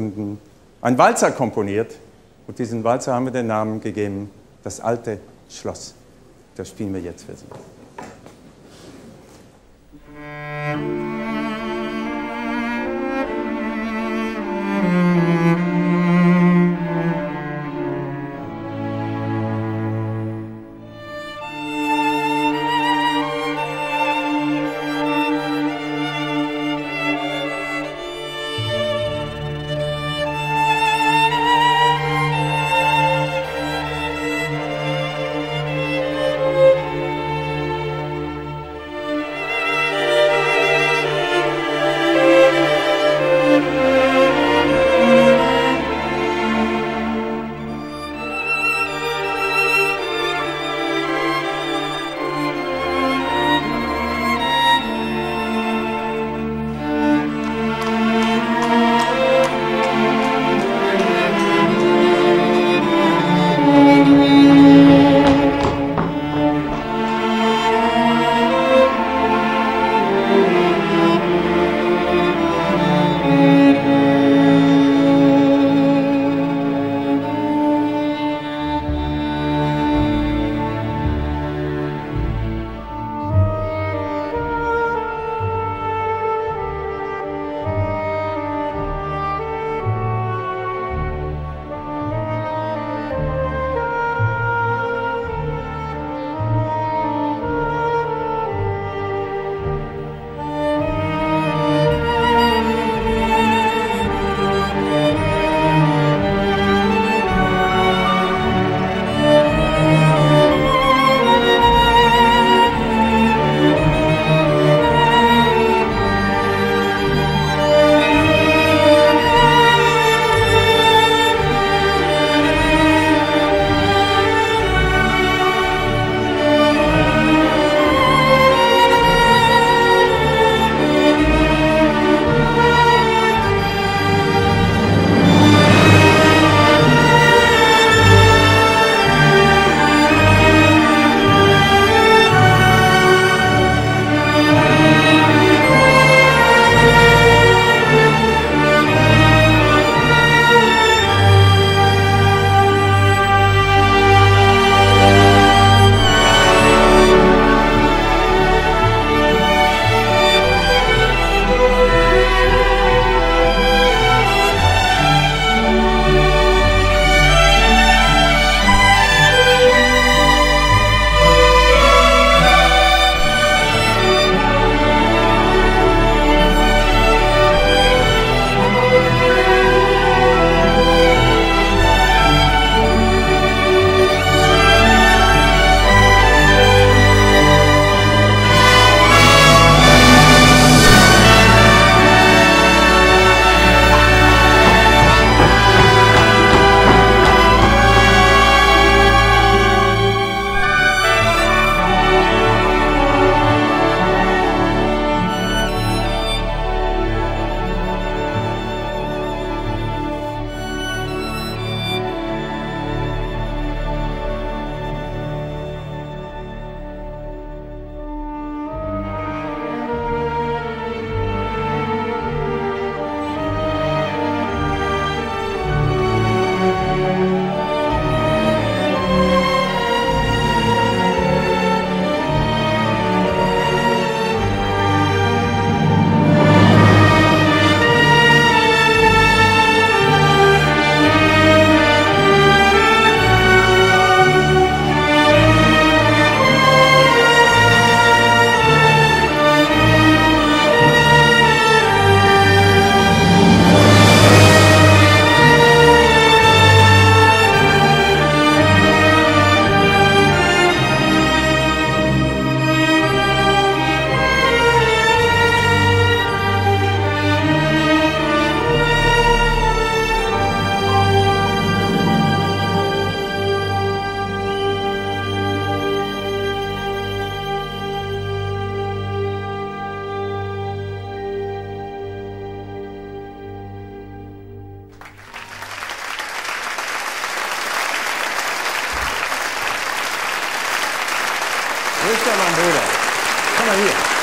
einen Walzer komponiert. Und diesen Walzer haben wir den Namen gegeben, das alte Schloss. Das spielen wir jetzt für Sie. Alter, mein Bruder. Komm mal hier.